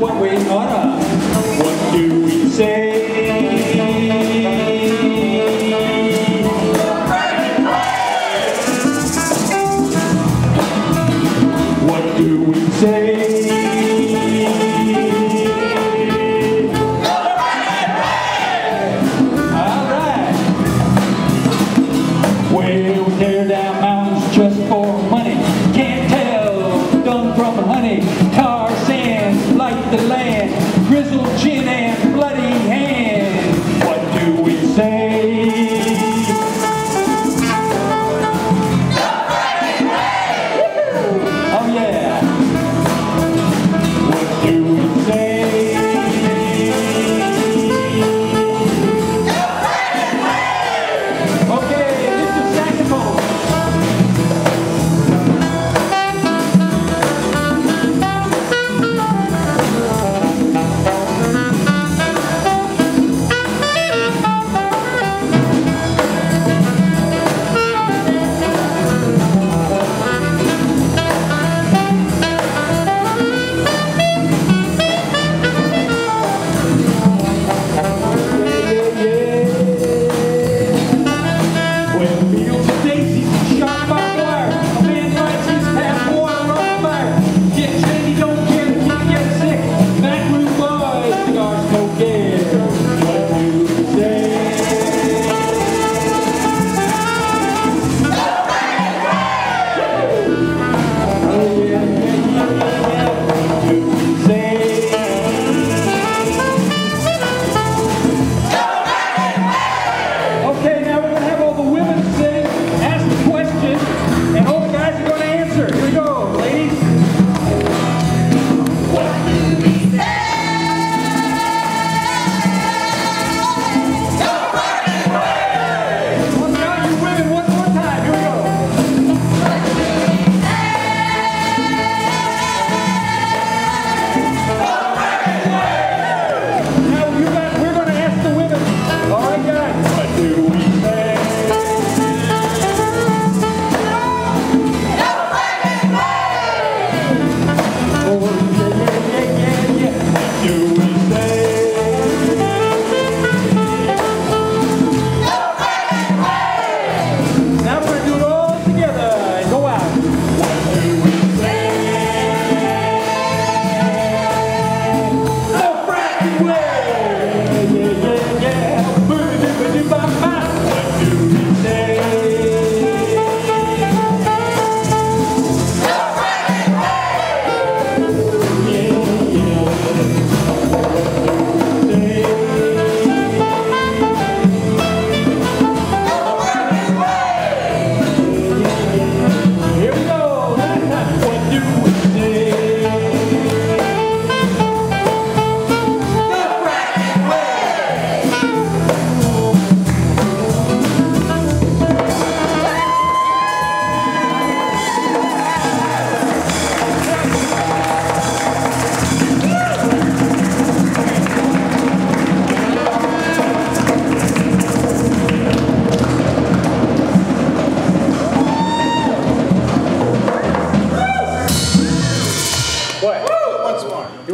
quân quyền đó rồi.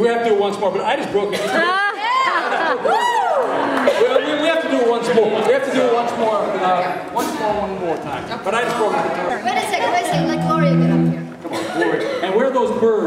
we have to do it once more, but I just broke it. well, we have to do it once more. We have to do it once more, uh, once more, one more time. But I just broke it. Wait a second, wait a second, let Gloria get up here. Come on, Gloria. And where are those birds?